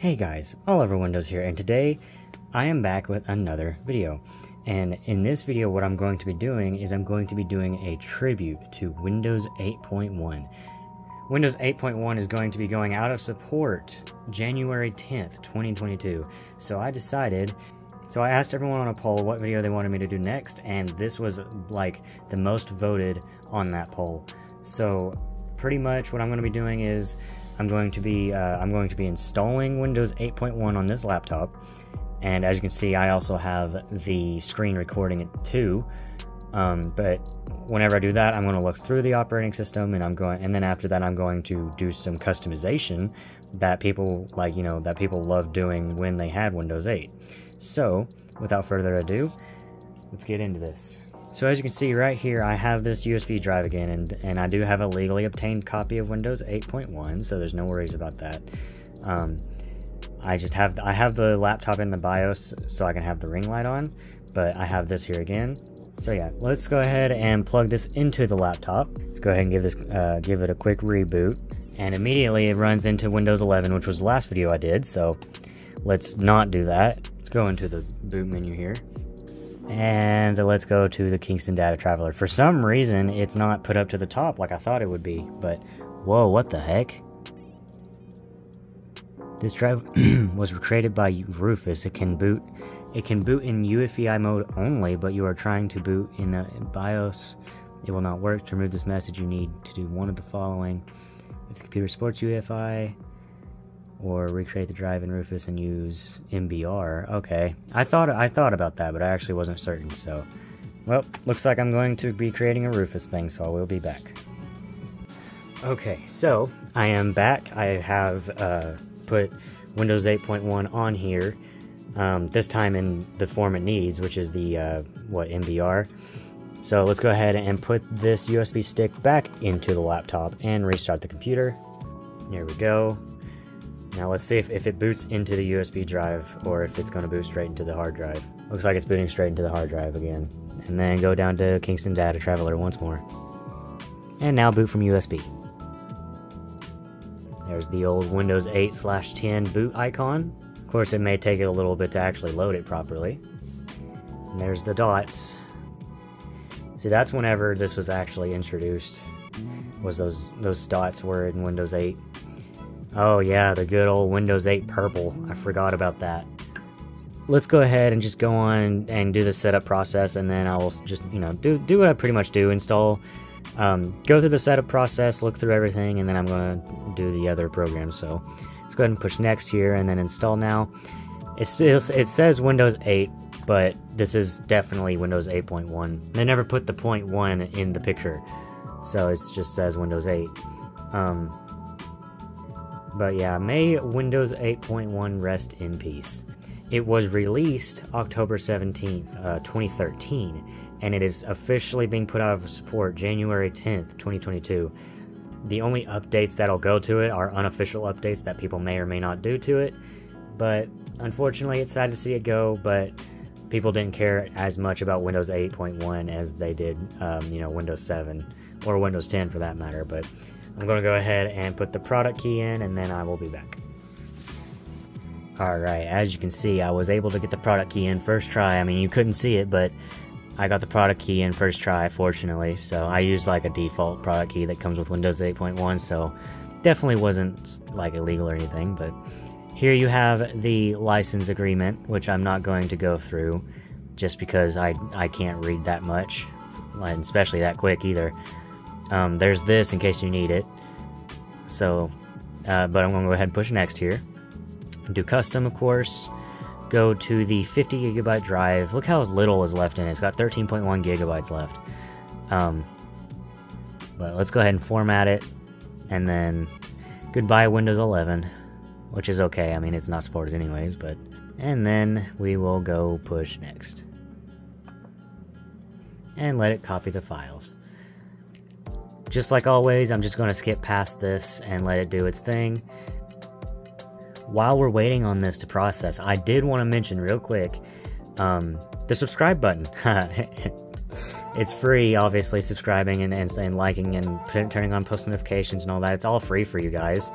Hey guys, All Over Windows here, and today I am back with another video. And in this video, what I'm going to be doing is I'm going to be doing a tribute to Windows 8.1. Windows 8.1 is going to be going out of support January 10th, 2022. So I decided, so I asked everyone on a poll what video they wanted me to do next, and this was like the most voted on that poll. So pretty much what I'm going to be doing is I'm going to be uh, I'm going to be installing Windows 8.1 on this laptop, and as you can see, I also have the screen recording it too. Um, but whenever I do that, I'm going to look through the operating system, and I'm going, and then after that, I'm going to do some customization that people like, you know, that people love doing when they had Windows 8. So, without further ado, let's get into this. So as you can see right here, I have this USB drive again, and, and I do have a legally obtained copy of Windows 8.1, so there's no worries about that. Um, I just have I have the laptop in the BIOS so I can have the ring light on, but I have this here again. So yeah, let's go ahead and plug this into the laptop. Let's go ahead and give this uh, give it a quick reboot, and immediately it runs into Windows 11, which was the last video I did. So let's not do that. Let's go into the boot menu here. And let's go to the Kingston Data Traveler. For some reason, it's not put up to the top like I thought it would be, but whoa, what the heck? This drive was created by Rufus. It can boot it can boot in UEFI mode only, but you are trying to boot in the BIOS. It will not work. To remove this message, you need to do one of the following. If the computer supports UEFI, or recreate the drive in Rufus and use MBR. Okay, I thought I thought about that, but I actually wasn't certain. So, well, looks like I'm going to be creating a Rufus thing, so I will be back. Okay, so I am back. I have uh, put Windows 8.1 on here. Um, this time in the form it needs, which is the uh, what MBR. So let's go ahead and put this USB stick back into the laptop and restart the computer. There we go. Now let's see if, if it boots into the USB drive or if it's going to boot straight into the hard drive. Looks like it's booting straight into the hard drive again. And then go down to Kingston Data Traveler once more. And now boot from USB. There's the old Windows 8 slash 10 boot icon. Of course, it may take it a little bit to actually load it properly. And there's the dots. See, that's whenever this was actually introduced. Was those those dots were in Windows 8. Oh yeah, the good old Windows 8 purple. I forgot about that. Let's go ahead and just go on and do the setup process, and then I will just, you know, do, do what I pretty much do. Install, um, go through the setup process, look through everything, and then I'm going to do the other programs. So let's go ahead and push next here, and then install now. It, still, it says Windows 8, but this is definitely Windows 8.1. They never put the point one in the picture, so it just says Windows 8. Um, but yeah, may Windows 8.1 rest in peace. It was released October 17th, uh, 2013, and it is officially being put out of support January 10th, 2022. The only updates that'll go to it are unofficial updates that people may or may not do to it, but unfortunately, it's sad to see it go. But people didn't care as much about Windows 8.1 as they did, um, you know, Windows 7 or Windows 10 for that matter. But I'm going to go ahead and put the product key in and then I will be back. Alright, as you can see, I was able to get the product key in first try. I mean, you couldn't see it, but I got the product key in first try, fortunately. So I used like a default product key that comes with Windows 8.1, so definitely wasn't like illegal or anything. But here you have the license agreement, which I'm not going to go through just because I, I can't read that much, and especially that quick either. Um, there's this in case you need it. So, uh, but I'm going to go ahead and push next here. Do custom, of course. Go to the 50 gigabyte drive. Look how little is left in it. It's got 13.1 gigabytes left. Um, but let's go ahead and format it. And then goodbye Windows 11, which is okay. I mean, it's not supported anyways, but. And then we will go push next. And let it copy the files. Just like always, I'm just going to skip past this and let it do its thing. While we're waiting on this to process, I did want to mention real quick um, the subscribe button. it's free, obviously, subscribing and, and, and liking and turning on post notifications and all that. It's all free for you guys.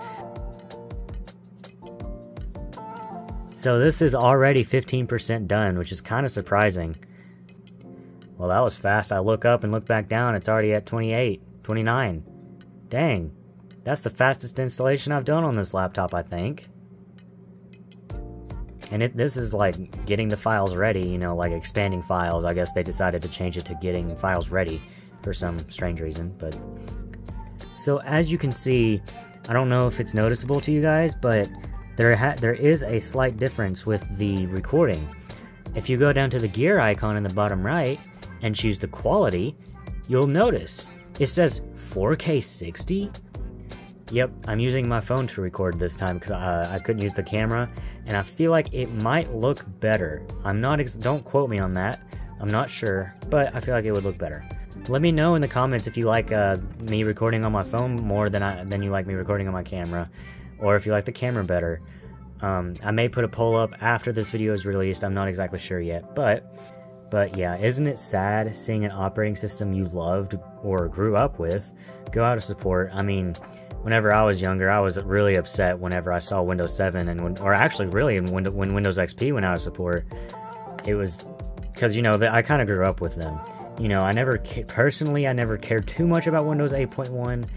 So this is already 15% done, which is kind of surprising. Well, that was fast. I look up and look back down. It's already at 28, 29. Dang. That's the fastest installation I've done on this laptop, I think. And it, this is like getting the files ready, you know, like expanding files. I guess they decided to change it to getting files ready for some strange reason, but... So as you can see, I don't know if it's noticeable to you guys, but there there is a slight difference with the recording. If you go down to the gear icon in the bottom right and choose the quality, you'll notice it says 4K 60 Yep, I'm using my phone to record this time because uh, I couldn't use the camera, and I feel like it might look better. I'm not, don't quote me on that. I'm not sure, but I feel like it would look better. Let me know in the comments if you like uh, me recording on my phone more than I than you like me recording on my camera, or if you like the camera better. Um, I may put a poll up after this video is released. I'm not exactly sure yet, but but yeah, isn't it sad seeing an operating system you loved or grew up with go out of support? I mean, whenever I was younger, I was really upset whenever I saw Windows 7 and when, or actually really when, when Windows XP went out of support. It was because you know I kind of grew up with them. You know, I never personally I never cared too much about Windows 8.1,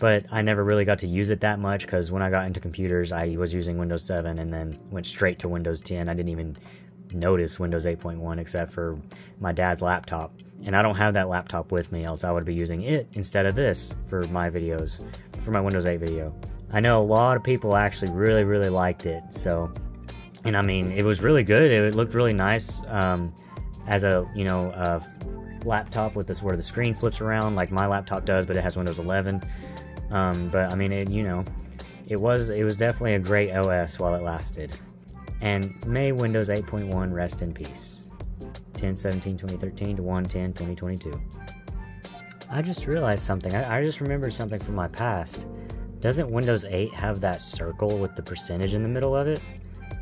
but I never really got to use it that much because when I got into computers, I was using Windows 7 and then went straight to Windows 10. I didn't even notice Windows 8.1 except for my dad's laptop. And I don't have that laptop with me, else I would be using it instead of this for my videos for my Windows 8 video. I know a lot of people actually really, really liked it. So, and I mean, it was really good. It looked really nice um, as a, you know, a laptop with this where the screen flips around like my laptop does, but it has Windows 11. Um, but I mean, it, you know, it was it was definitely a great OS while it lasted. And may Windows 8.1 rest in peace. 10 17 2013 to 1 10 2022. I just realized something. I, I just remembered something from my past. Doesn't Windows 8 have that circle with the percentage in the middle of it?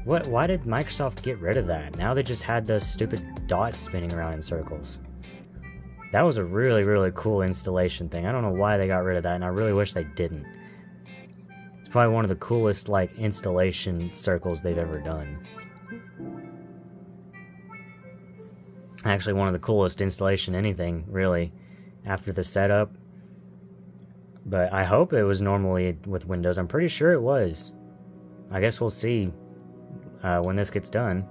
What? Why did Microsoft get rid of that? Now they just had those stupid dots spinning around in circles. That was a really, really cool installation thing. I don't know why they got rid of that, and I really wish they didn't. Probably one of the coolest, like, installation circles they've ever done. Actually, one of the coolest installation anything, really after the setup. But I hope it was normally with Windows. I'm pretty sure it was. I guess we'll see uh, when this gets done.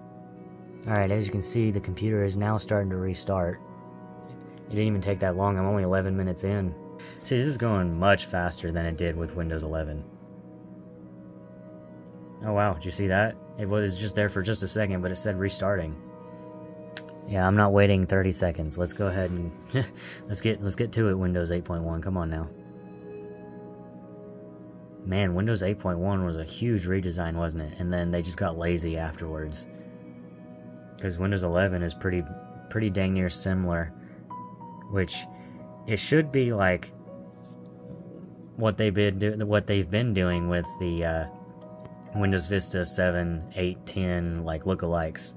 Alright, as you can see, the computer is now starting to restart. It didn't even take that long. I'm only 11 minutes in. See, this is going much faster than it did with Windows 11. Oh wow, did you see that? It was just there for just a second, but it said restarting. Yeah, I'm not waiting 30 seconds. Let's go ahead and let's get let's get to it Windows 8.1. Come on now. Man, Windows 8.1 was a huge redesign, wasn't it? And then they just got lazy afterwards. Cuz Windows 11 is pretty pretty dang near similar, which it should be like what they've been do- what they've been doing with the uh, Windows Vista 7, 8, 10 like lookalikes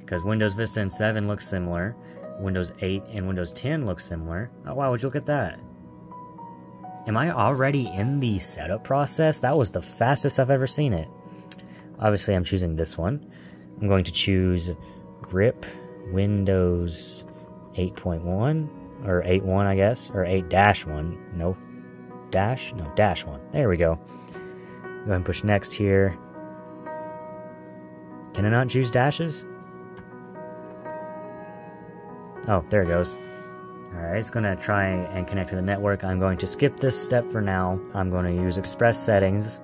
because Windows Vista and 7 looks similar, Windows 8 and Windows 10 look similar. Oh wow, would you look at that? Am I already in the setup process? That was the fastest I've ever seen it. Obviously, I'm choosing this one. I'm going to choose RIP Windows 8.1, or 8.1 I guess, or 8-1. No, dash? No, dash 1. There we go. Go ahead and push next here. Can I not choose dashes? Oh, there it goes. Alright, it's going to try and connect to the network. I'm going to skip this step for now. I'm going to use Express Settings,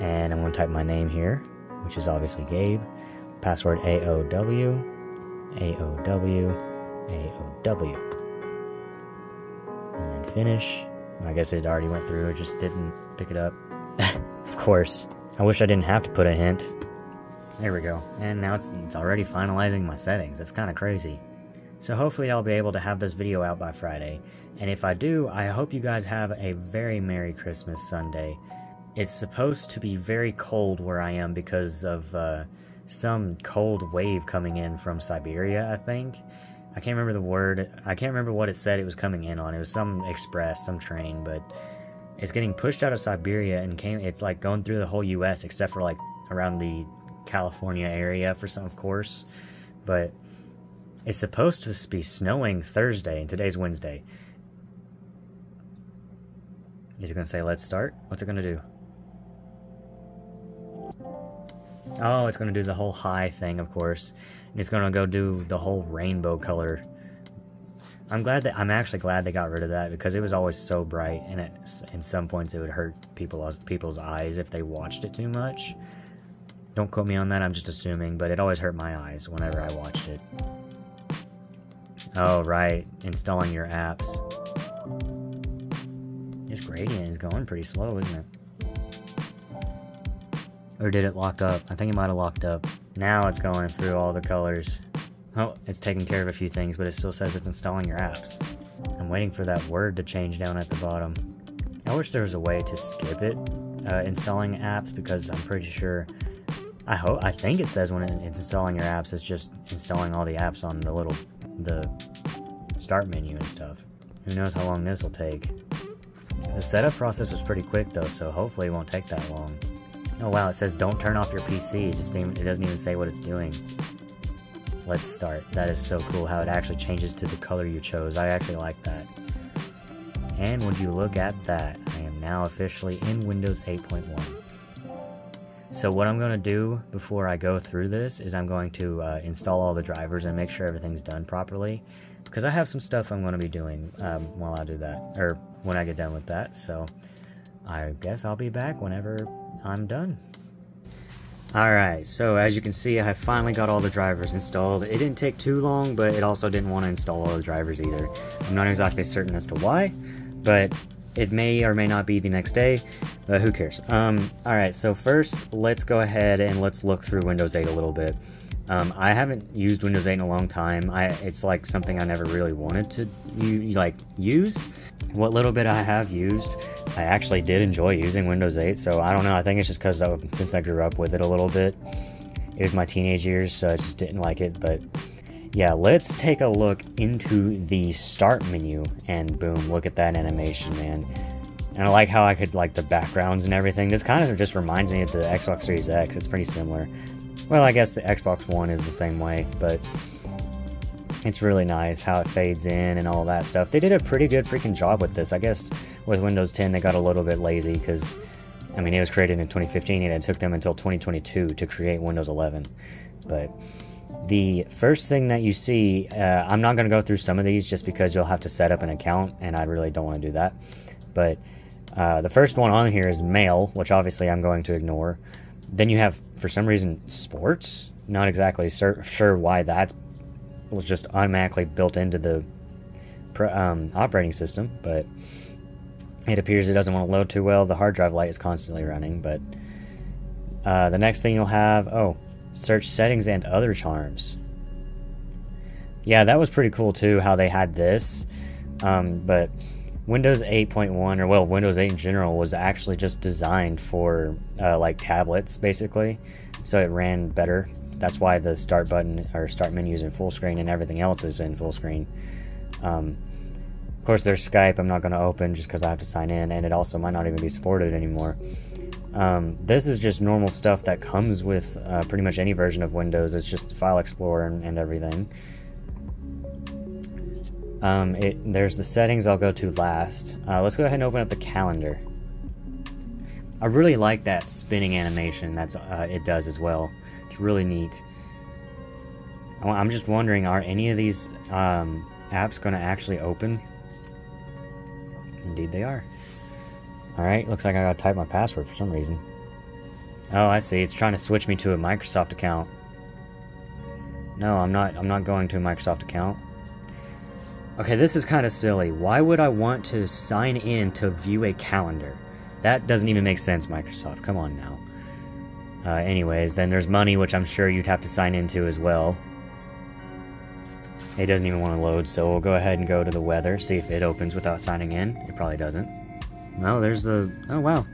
and I'm going to type my name here, which is obviously Gabe. Password AOW, AOW, AOW. And then finish. I guess it already went through, it just didn't pick it up. of course. I wish I didn't have to put a hint. There we go. And now it's, it's already finalizing my settings. That's kind of crazy. So hopefully I'll be able to have this video out by Friday. And if I do, I hope you guys have a very Merry Christmas Sunday. It's supposed to be very cold where I am because of uh, some cold wave coming in from Siberia, I think. I can't remember the word. I can't remember what it said it was coming in on. It was some express, some train, but it's getting pushed out of Siberia and came. It's like going through the whole U.S. except for like around the California area for some, of course. But it's supposed to be snowing Thursday, and today's Wednesday. Is it going to say let's start? What's it going to do? Oh, it's going to do the whole high thing, of course. And it's going to go do the whole rainbow color. I'm glad that I'm actually glad they got rid of that because it was always so bright, and it, in some points it would hurt people's people's eyes if they watched it too much. Don't quote me on that. I'm just assuming, but it always hurt my eyes whenever I watched it. Oh right, installing your apps. This gradient is going pretty slow, isn't it? Or did it lock up? I think it might have locked up. Now it's going through all the colors. Oh, it's taking care of a few things, but it still says it's installing your apps. I'm waiting for that word to change down at the bottom. I wish there was a way to skip it, uh, installing apps, because I'm pretty sure... I hope, I think it says when it's installing your apps, it's just installing all the apps on the little, the start menu and stuff. Who knows how long this will take. The setup process was pretty quick though, so hopefully it won't take that long. Oh wow, it says don't turn off your PC. It just it doesn't even say what it's doing. Let's start. That is so cool how it actually changes to the color you chose. I actually like that. And would you look at that, I am now officially in Windows 8.1. So what I'm going to do before I go through this is I'm going to uh, install all the drivers and make sure everything's done properly. Because I have some stuff I'm going to be doing um, while I do that, or when I get done with that. So I guess I'll be back whenever I'm done. Alright, so as you can see, I finally got all the drivers installed. It didn't take too long, but it also didn't want to install all the drivers either. I'm not exactly certain as to why, but it may or may not be the next day, but who cares. Um, Alright, so first, let's go ahead and let's look through Windows 8 a little bit. Um, I haven't used Windows 8 in a long time. I, it's like something I never really wanted to like use. What little bit I have used, I actually did enjoy using Windows 8. So I don't know. I think it's just because since I grew up with it a little bit, it was my teenage years, so I just didn't like it. But yeah, let's take a look into the start menu, and boom, look at that animation, man. And I like how I could like the backgrounds and everything. This kind of just reminds me of the Xbox Series X. It's pretty similar. Well, I guess the Xbox One is the same way, but it's really nice how it fades in and all that stuff. They did a pretty good freaking job with this. I guess with Windows 10 they got a little bit lazy because, I mean, it was created in 2015 and it took them until 2022 to create Windows 11. But the first thing that you see, uh, I'm not going to go through some of these just because you'll have to set up an account and I really don't want to do that. But uh, the first one on here is mail, which obviously I'm going to ignore. Then you have, for some reason, sports. Not exactly sur- sure why that was just automatically built into the um, operating system, but it appears it doesn't want to load too well. The hard drive light is constantly running, but uh, the next thing you'll have, oh, search settings and other charms. Yeah, that was pretty cool too, how they had this. Um, but Windows 8.1, or well, Windows 8 in general, was actually just designed for uh, like tablets, basically. So it ran better. That's why the start button or start menu is in full screen and everything else is in full screen. Um, of course, there's Skype. I'm not going to open just because I have to sign in, and it also might not even be supported anymore. Um, this is just normal stuff that comes with uh, pretty much any version of Windows. It's just File Explorer and, and everything. Um, it, there's the settings I'll go to last. Uh, let's go ahead and open up the calendar. I really like that spinning animation that's uh, it does as well. It's really neat. I'm just wondering, are any of these um, apps going to actually open? Indeed they are. Alright, looks like I gotta type my password for some reason. Oh, I see. It's trying to switch me to a Microsoft account. No, I'm not I'm not going to a Microsoft account. Okay, this is kind of silly. Why would I want to sign in to view a calendar? That doesn't even make sense, Microsoft. Come on now. Uh, anyways, then there's money, which I'm sure you'd have to sign into as well. It doesn't even want to load, so we'll go ahead and go to the weather, see if it opens without signing in. It probably doesn't. No, there's the... Oh, wow.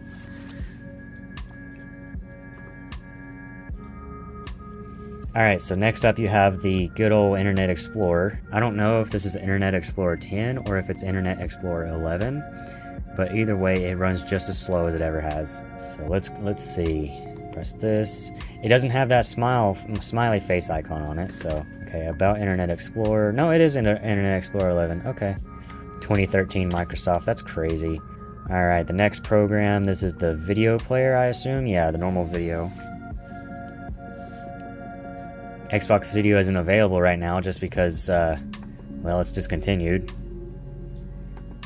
Alright, so next up you have the good old Internet Explorer. I don't know if this is Internet Explorer 10 or if it's Internet Explorer 11, but either way it runs just as slow as it ever has. So let's let's see. Press this. It doesn't have that smile, smiley face icon on it, so okay. About Internet Explorer. No, it is Internet Explorer 11. Okay. 2013 Microsoft. That's crazy. All right, the next program. This is the video player, I assume. Yeah, the normal video. Xbox Studio isn't available right now just because, uh, well, it's discontinued.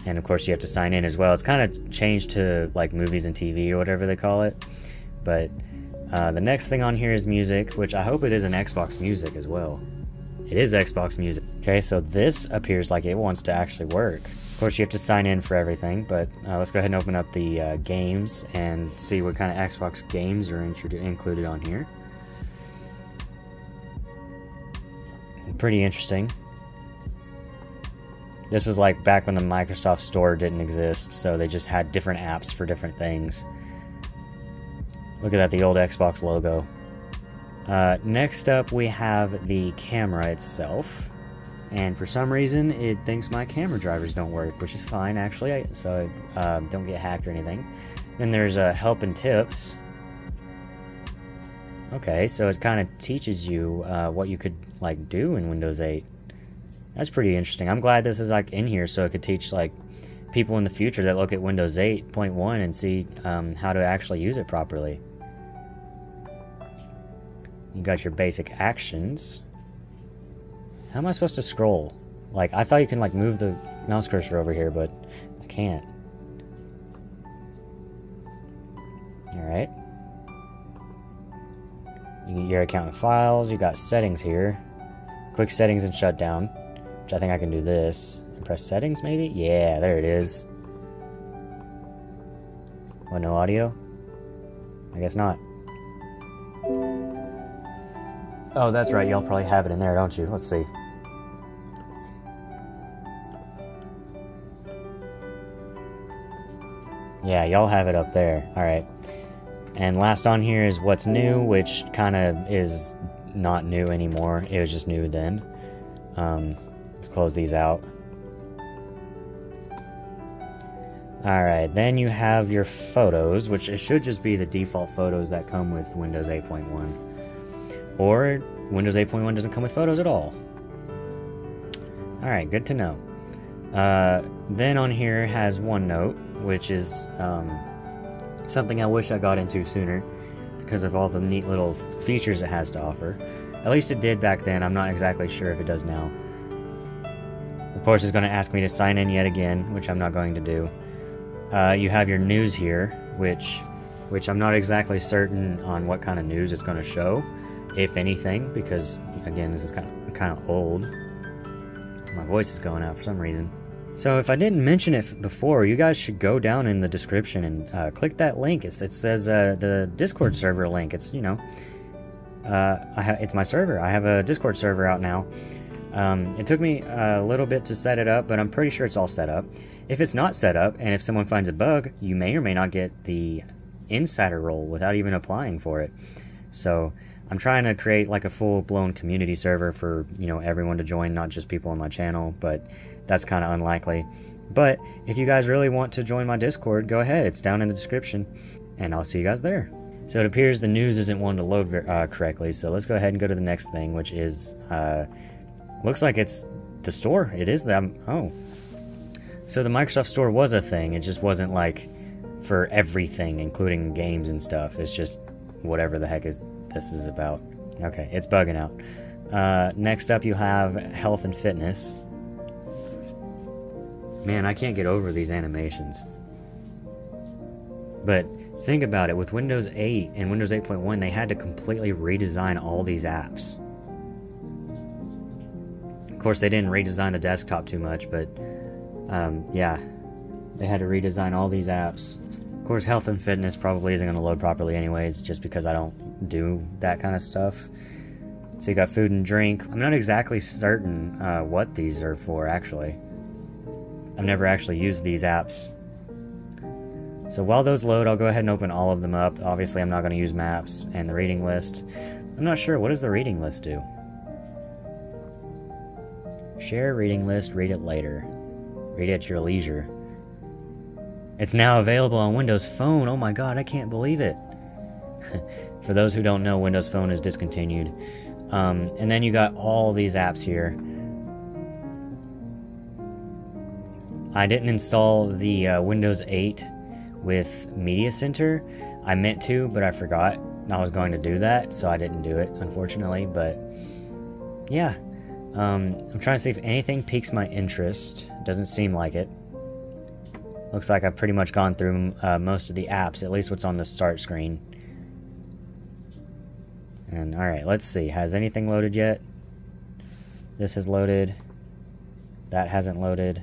And of course, you have to sign in as well. It's kind of changed to like movies and TV or whatever they call it. But uh, the next thing on here is music, which I hope it is an Xbox Music as well. It is Xbox Music. Okay, so this appears like it wants to actually work. Of course, you have to sign in for everything, but uh, let's go ahead and open up the uh, games and see what kind of Xbox games are included on here. Pretty interesting. This was like back when the Microsoft Store didn't exist, so they just had different apps for different things. Look at that, the old Xbox logo. Uh, next up, we have the camera itself. And for some reason, it thinks my camera drivers don't work, which is fine, actually, so uh, don't get hacked or anything. Then there's uh, help and tips. Okay, so it kind of teaches you uh, what you could like do in Windows 8. That's pretty interesting. I'm glad this is like in here so it could teach like people in the future that look at Windows 8.1 and see um, how to actually use it properly. You got your basic actions. How am I supposed to scroll? Like, I thought you can, like, move the mouse cursor over here, but I can't. Alright. You get your account files. You got settings here. Quick settings and shutdown. Which I think I can do this. And press settings, maybe? Yeah, there it is. What, no audio? I guess not. Oh, that's right. Y'all probably have it in there, don't you? Let's see. Yeah, y'all have it up there. All right. And last on here is what's new, which kind of is not new anymore. It was just new then. Um, let's close these out. Alright, then you have your photos, which it should just be the default photos that come with Windows 8.1. Or Windows 8.1 doesn't come with photos at all. Alright, good to know. Uh, then on here has OneNote, which is um, something I wish I got into sooner because of all the neat little features it has to offer. At least it did back then, I'm not exactly sure if it does now. Of course, it's going to ask me to sign in yet again, which I'm not going to do. Uh, you have your news here, which which I'm not exactly certain on what kind of news it's going to show if anything, because again, this is kind of kind of old. My voice is going out for some reason. So if I didn't mention it before, you guys should go down in the description and uh, click that link. It's, it says uh, the Discord server link. It's you know, uh, it's my server. I have a Discord server out now. Um, it took me a little bit to set it up, but I'm pretty sure it's all set up. If it's not set up, and if someone finds a bug, you may or may not get the insider role without even applying for it. So I'm trying to create like a full-blown community server for you know everyone to join, not just people on my channel, but that's kind of unlikely. But if you guys really want to join my Discord, go ahead. It's down in the description, and I'll see you guys there. So it appears the news isn't one to load uh, correctly, so let's go ahead and go to the next thing, which is, uh, looks like it's the store. It is them. Oh. So the Microsoft Store was a thing. It just wasn't like for everything, including games and stuff. It's just whatever the heck is this is about. Okay, it's bugging out. Uh, next up, you have health and fitness. Man, I can't get over these animations. But think about it with Windows 8 and Windows 8.1, they had to completely redesign all these apps. Of course, they didn't redesign the desktop too much, but um, yeah, they had to redesign all these apps. Of course, health and fitness probably isn't going to load properly anyways, just because I don't do that kind of stuff. So you got food and drink. I'm not exactly certain uh, what these are for, actually. I've never actually used these apps. So while those load, I'll go ahead and open all of them up. Obviously, I'm not going to use maps and the reading list. I'm not sure. What does the reading list do? Share reading list, read it later. Read it at your leisure. It's now available on Windows Phone. Oh my god, I can't believe it. For those who don't know, Windows Phone is discontinued. Um, and then you got all these apps here. I didn't install the uh, Windows 8 with Media Center. I meant to, but I forgot. I was going to do that, so I didn't do it, unfortunately. But yeah, um, I'm trying to see if anything piques my interest. Doesn't seem like it. Looks like I've pretty much gone through uh, most of the apps, at least what's on the start screen. And alright, let's see. Has anything loaded yet? This has loaded. That hasn't loaded.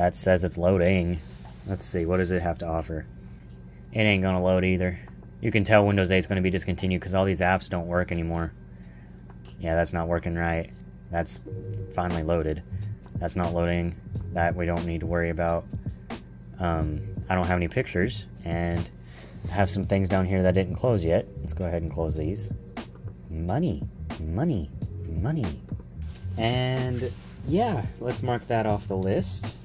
That says it's loading. Let's see, what does it have to offer? It ain't gonna load either. You can tell Windows 8 is gonna be discontinued because all these apps don't work anymore. Yeah, that's not working right. That's finally loaded. That's not loading. That we don't need to worry about. Um, I don't have any pictures, and I have some things down here that didn't close yet. Let's go ahead and close these. Money, money, money. And yeah, let's mark that off the list.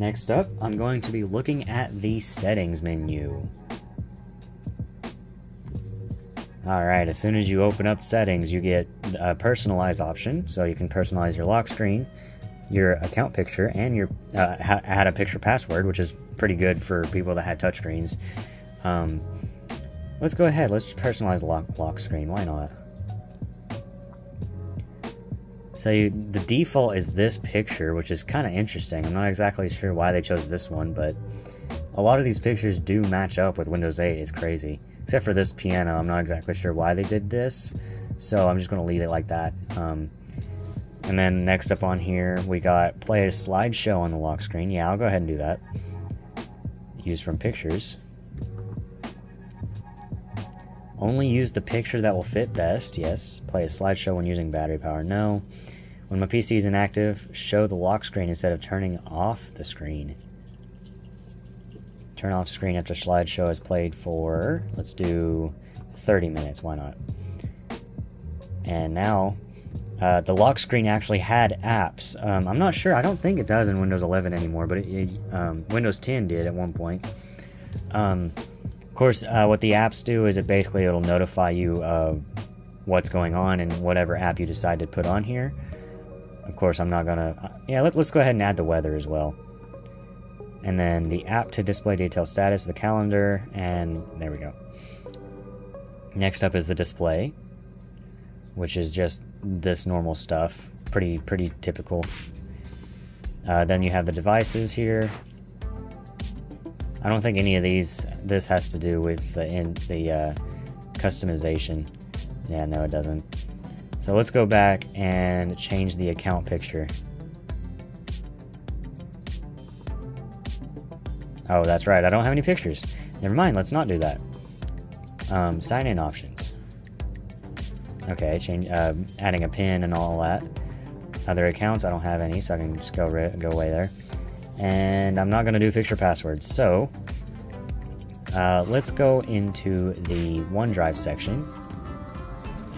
Next up, I'm going to be looking at the settings menu. Alright, as soon as you open up settings, you get a personalize option, so you can personalize your lock screen, your account picture, and your uh, add a picture password, which is pretty good for people that had touchscreens. Um, let's go ahead, let's personalize the lock, lock screen, why not? So you, the default is this picture, which is kind of interesting. I'm not exactly sure why they chose this one, but a lot of these pictures do match up with Windows 8. It's crazy. Except for this piano, I'm not exactly sure why they did this. So I'm just going to leave it like that. Um, and then next up on here, we got play a slideshow on the lock screen. Yeah, I'll go ahead and do that. Use from pictures. Only use the picture that will fit best. Yes. Play a slideshow when using battery power. No. When my PC is inactive, show the lock screen instead of turning off the screen. Turn off screen after slideshow is played for, let's do 30 minutes, why not? And now, uh, the lock screen actually had apps. Um, I'm not sure, I don't think it does in Windows 11 anymore, but it, it, um, Windows 10 did at one point. Um, of course, uh, what the apps do is it basically it'll notify you of what's going on and whatever app you decide to put on here. Of course, I'm not gonna... Uh, yeah, let, us go ahead and add the weather as well. And then the app to display detail status, the calendar, and there we go. Next up is the display, which is just this normal stuff. Pretty, pretty typical. Uh, then you have the devices here. I don't think any of these, this has to do with the, in, the uh, customization. Yeah, no it doesn't. So let's go back and change the account picture. Oh, that's right. I don't have any pictures. Never mind. Let's not do that. Um, sign in options. Okay, change, uh, adding a pin and all that. Other accounts, I don't have any, so I can just go go away there. And I'm not going to do picture passwords. So uh, let's go into the OneDrive section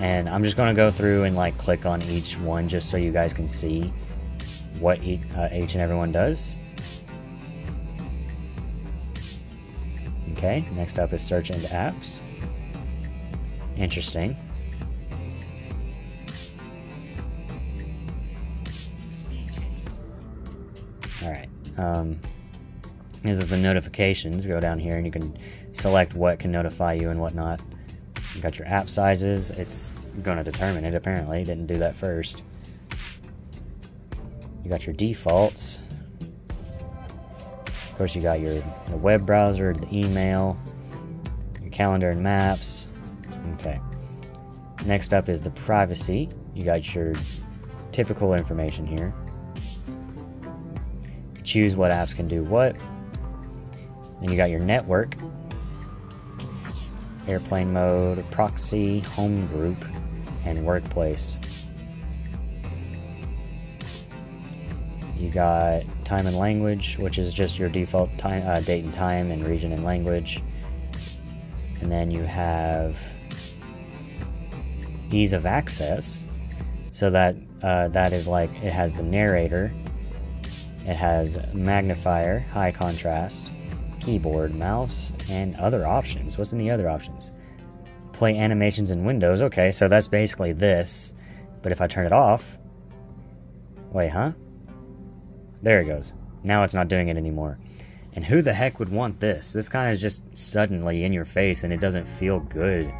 and I'm just going to go through and like click on each one just so you guys can see what each, uh, each and every one does. Okay, next up is search into apps. Interesting. Alright, um, this is the notifications. Go down here and you can select what can notify you and whatnot. You got your app sizes. It's going to determine it, apparently. Didn't do that first. You got your defaults. Of course, you got your the web browser, the email, your calendar and maps. Okay. Next up is the privacy. You got your typical information here. Choose what apps can do what. Then you got your network airplane mode, proxy, home group, and workplace. You got time and language, which is just your default time, uh, date and time, and region and language. And then you have ease of access, so that uh, that is like it has the narrator, it has magnifier, high contrast, keyboard, mouse, and other options. What's in the other options? Play animations in Windows. Okay, so that's basically this. But if I turn it off... Wait, huh? There it goes. Now it's not doing it anymore. And who the heck would want this? This kind of is just suddenly in your face and it doesn't feel good.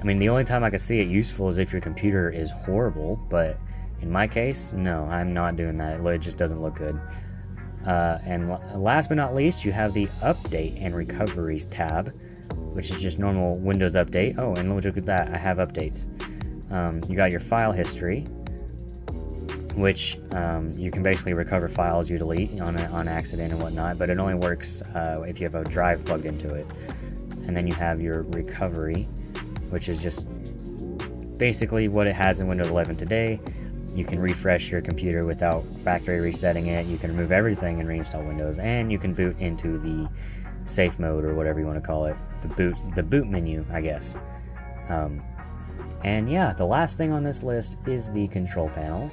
I mean, the only time I could see it useful is if your computer is horrible, but in my case, no, I'm not doing that. It just doesn't look good. Uh, and last but not least, you have the Update and Recoveries tab, which is just normal Windows Update. Oh, and look at that, I have updates. Um, you got your file history, which um, you can basically recover files you delete on, on accident and whatnot, but it only works uh, if you have a drive plugged into it. And then you have your recovery, which is just basically what it has in Windows 11 today. You can refresh your computer without factory resetting it. You can remove everything and reinstall Windows, and you can boot into the safe mode or whatever you want to call it, the boot the boot menu, I guess. Um, and yeah, the last thing on this list is the control panel.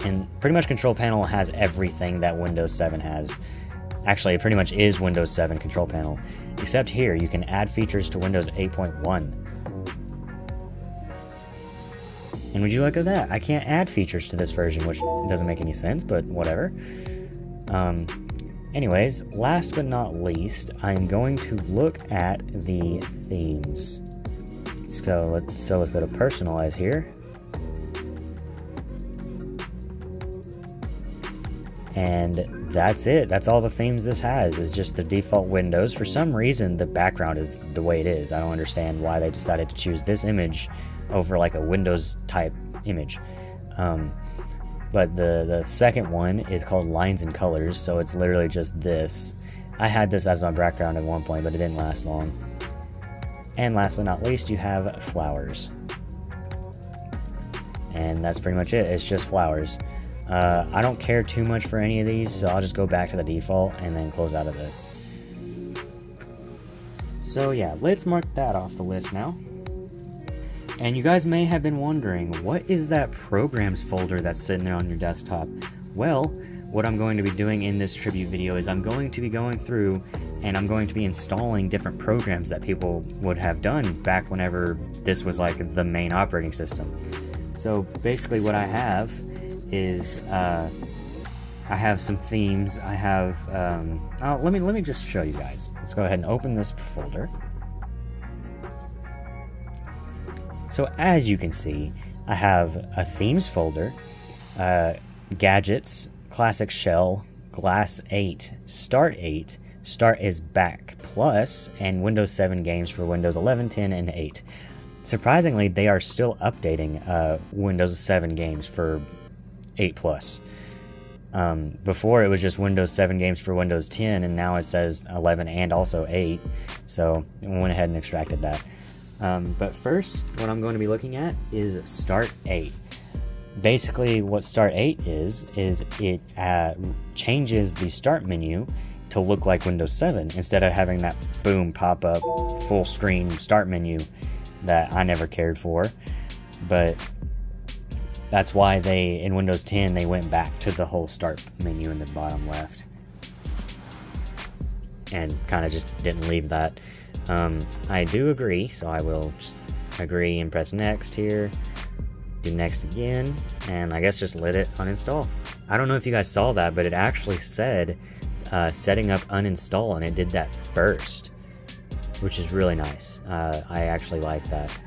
And pretty much control panel has everything that Windows 7 has. Actually, it pretty much is Windows 7 control panel. Except here, you can add features to Windows 8.1. And would you look at that? I can't add features to this version, which doesn't make any sense, but whatever. Um, anyways, last but not least, I'm going to look at the themes. Let's go, let's, so let's go to personalize here. And that's it. That's all the themes this has is just the default windows. For some reason, the background is the way it is. I don't understand why they decided to choose this image over like a Windows type image. Um, but the, the second one is called Lines and Colors, so it's literally just this. I had this as my background at one point, but it didn't last long. And last but not least, you have flowers. And that's pretty much it. It's just flowers. Uh, I don't care too much for any of these, so I'll just go back to the default and then close out of this. So yeah, let's mark that off the list now. And you guys may have been wondering, what is that programs folder that's sitting there on your desktop? Well, what I'm going to be doing in this tribute video is I'm going to be going through and I'm going to be installing different programs that people would have done back whenever this was like the main operating system. So basically what I have is uh, I have some themes. I have um, oh, let me let me just show you guys. Let's go ahead and open this folder. So as you can see, I have a themes folder, uh, gadgets, classic shell, glass 8, start 8, start is back plus, and Windows 7 games for Windows 11, 10, and 8. Surprisingly, they are still updating uh, Windows 7 games for 8 plus. Um, before it was just Windows 7 games for Windows 10, and now it says 11 and also 8. So I went ahead and extracted that. Um, but first, what I'm going to be looking at is Start 8. Basically, what Start 8 is, is it uh, changes the Start menu to look like Windows 7 instead of having that boom pop up full screen Start menu that I never cared for. But that's why they, in Windows 10, they went back to the whole Start menu in the bottom left. And kind of just didn't leave that. Um, I do agree, so I will agree and press next here. Do next again, and I guess just let it uninstall. I don't know if you guys saw that, but it actually said uh, setting up uninstall, and it did that first, which is really nice. Uh, I actually like that.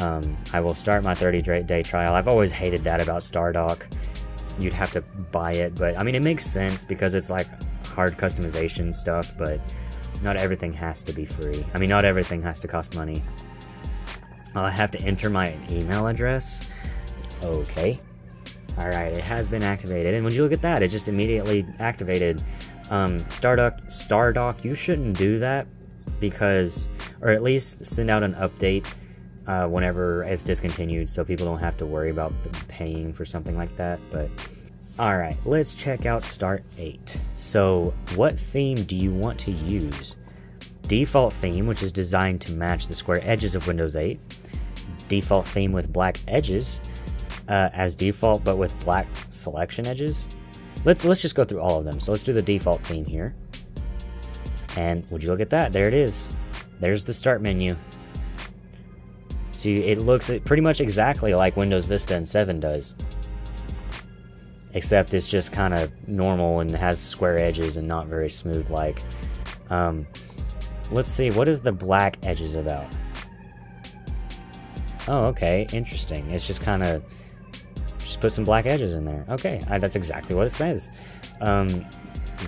Um, I will start my 30 day trial. I've always hated that about StarDock. You'd have to buy it, but I mean, it makes sense because it's like hard customization stuff, but not everything has to be free. I mean, not everything has to cost money. I have to enter my email address. Okay. Alright, it has been activated. And when you look at that, it just immediately activated. Um, Stardock, Stardock, you shouldn't do that because, or at least send out an update uh, whenever it's discontinued so people don't have to worry about paying for something like that. But Alright, let's check out Start 8. So, what theme do you want to use? Default theme, which is designed to match the square edges of Windows 8. Default theme with black edges uh, as default, but with black selection edges. Let's let's just go through all of them. So let's do the default theme here. And would you look at that? There it is. There's the start menu. See, it looks pretty much exactly like Windows Vista and 7 does. Except it's just kind of normal and has square edges and not very smooth like. Um, let's see, what is the black edges about? Oh, okay, interesting. It's just kind of just put some black edges in there. Okay, I, that's exactly what it says. Um,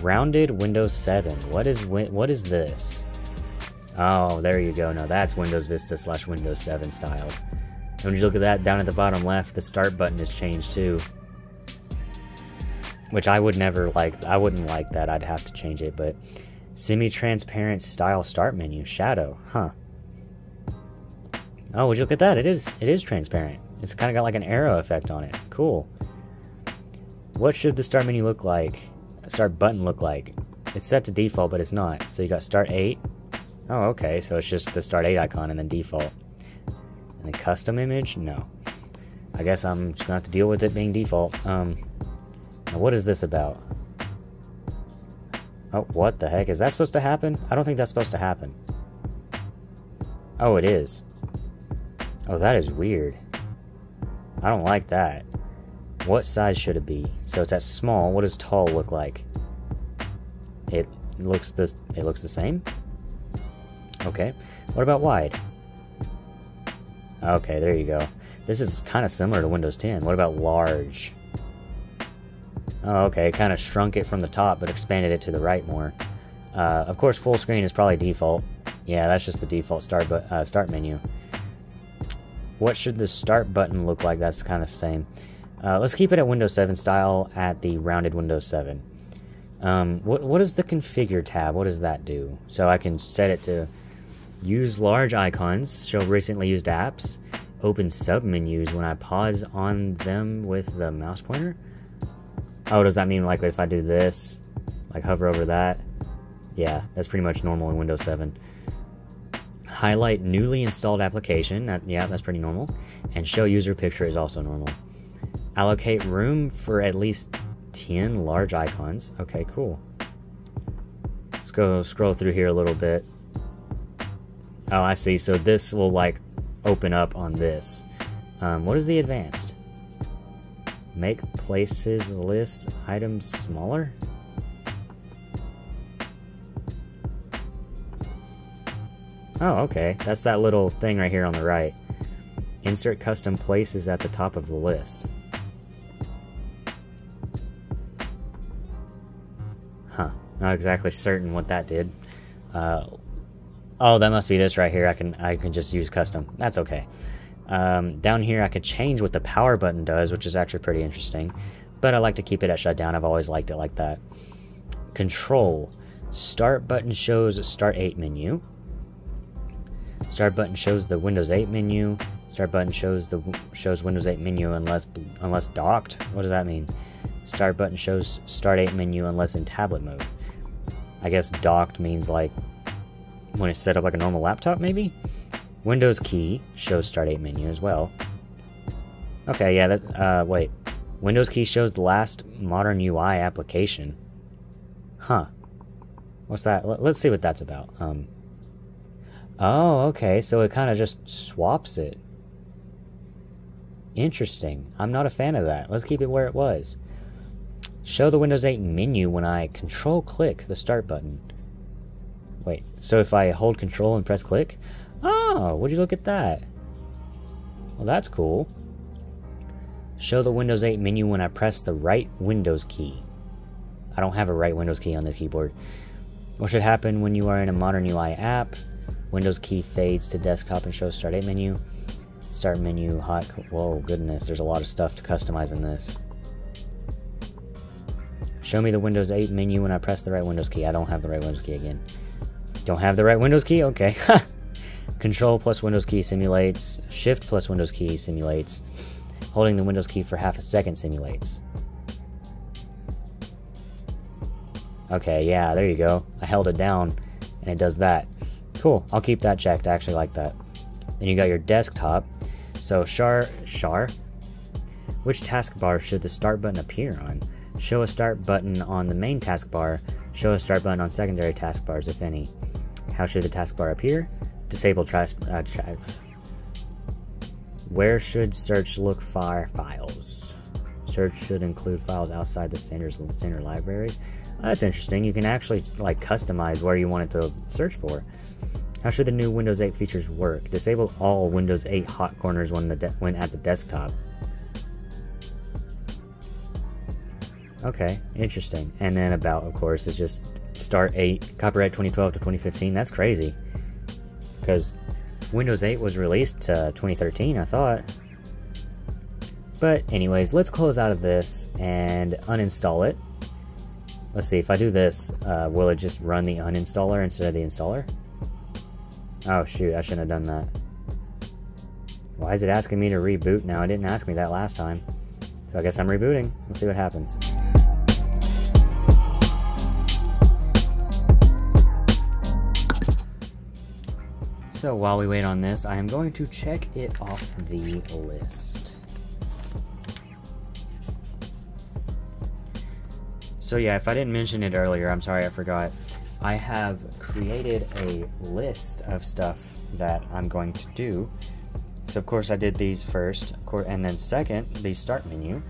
rounded Windows 7. What is what is this? Oh, there you go. Now that's Windows Vista slash Windows 7 style. And when you look at that down at the bottom left, the start button has changed too. Which I would never like. I wouldn't like that. I'd have to change it. But semi-transparent style start menu shadow, huh? Oh, would you look at that? It is. It is transparent. It's kind of got like an Aero effect on it. Cool. What should the start menu look like? Start button look like? It's set to default, but it's not. So you got start 8, Oh, okay, so it's just the start 8 icon and then default. And then custom image? No. I guess I'm just gonna have to deal with it being default. Um, now what is this about? Oh, what the heck? Is that supposed to happen? I don't think that's supposed to happen. Oh, it is. Oh, that is weird. I don't like that. What size should it be? So it's at small. What does tall look like? It looks this. It looks the same. Okay. What about wide? Okay, there you go. This is kind of similar to Windows 10. What about large? Oh, okay, kind of shrunk it from the top, but expanded it to the right more. Uh, of course, full screen is probably default. Yeah, that's just the default start, but, uh, start menu. What should the start button look like? That's kind of the same. Uh, let's keep it at Windows 7 style at the rounded Windows 7. Um, what, what is the configure tab? What does that do? So I can set it to Use large icons, show recently used apps, open submenus when I pause on them with the mouse pointer. Oh, does that mean like if I do this, like hover over that? Yeah, that's pretty much normal in Windows 7. Highlight newly installed application, that, yeah, that's pretty normal. And show user picture is also normal. Allocate room for at least 10 large icons. Okay, cool. Let's go scroll through here a little bit. Oh, I see. So this will like open up on this. Um, what is the advanced? Make places list items smaller? Oh, okay. That's that little thing right here on the right. Insert custom places at the top of the list. Huh. Not exactly certain what that did. Uh, Oh, that must be this right here. I can I can just use custom. That's okay. Um, down here, I could change what the power button does, which is actually pretty interesting. But I like to keep it at shutdown. I've always liked it like that. Control. Start button shows Start 8 menu. Start button shows the Windows 8 menu. Start button shows the shows Windows 8 menu unless unless docked. What does that mean? Start button shows Start 8 menu unless in tablet mode. I guess docked means like when it's set up like a normal laptop, maybe? Windows key shows Start 8 menu as well. Okay, yeah, that, uh, wait. Windows key shows the last modern UI application. Huh. What's that? Let's see what that's about. Um. Oh, okay, so it kind of just swaps it. Interesting. I'm not a fan of that. Let's keep it where it was. Show the Windows 8 menu when I control click the start button. Wait, so if I hold control and press click? Oh, would you look at that? Well, that's cool. Show the Windows 8 menu when I press the right Windows key. I don't have a right Windows key on the keyboard. What should happen when you are in a modern UI app? Windows key fades to desktop and shows Start 8 menu. Start menu, hot. Whoa, goodness, there's a lot of stuff to customize in this. Show me the Windows 8 menu when I press the right Windows key. I don't have the right Windows key again. Don't have the right Windows key? Okay. Control plus Windows key simulates. Shift plus Windows key simulates. Holding the Windows key for half a second simulates. Okay, yeah, there you go. I held it down and it does that. Cool, I'll keep that checked. I actually like that. Then you got your desktop. So, char, char. Which taskbar should the start button appear on? Show a start button on the main taskbar Show a start button on secondary taskbars, if any. How should the taskbar appear? Disable trash. Uh, Where should search look for files? Search should include files outside the standard standard library. that's interesting. You can actually like customize where you want it to search for. How should the new Windows 8 features work? Disable all Windows 8 hot corners when the when at the desktop. Okay, interesting. And then about, of course, is just start 8, copyright 2012 to 2015. That's crazy. Because Windows 8 was released uh, 2013, I thought. But anyways, let's close out of this and uninstall it. Let's see, if I do this, uh, will it just run the uninstaller instead of the installer? Oh shoot, I shouldn't have done that. Why is it asking me to reboot now? It didn't ask me that last time. So I guess I'm rebooting. Let's see what happens. So while we wait on this, I am going to check it off the list. So yeah, if I didn't mention it earlier, I'm sorry I forgot. I have created a list of stuff that I'm going to do. So of course I did these first, and then second, the start menu,